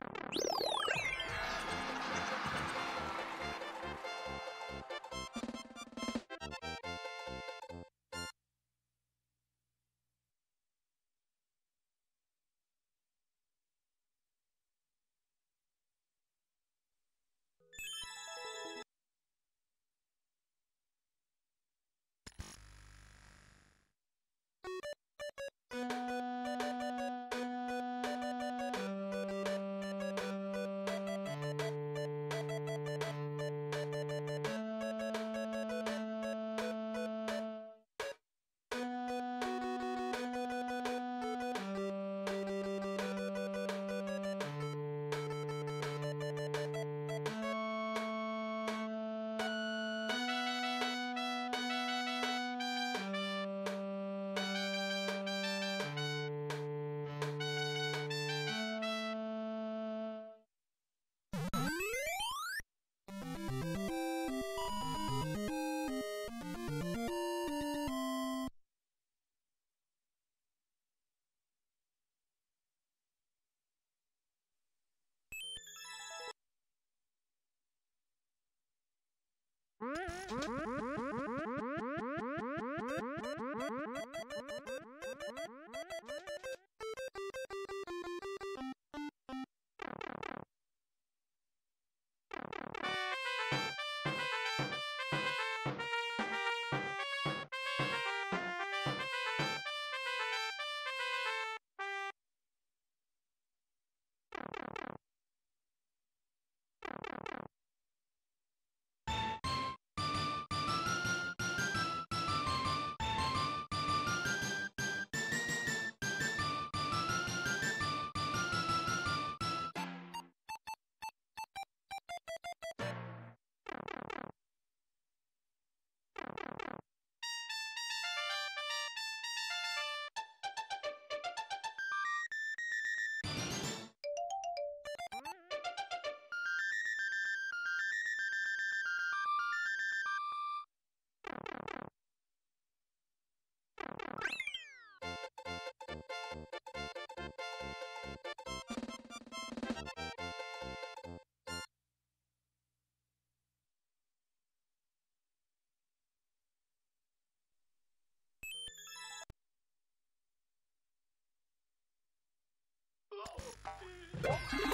you you. Yeah.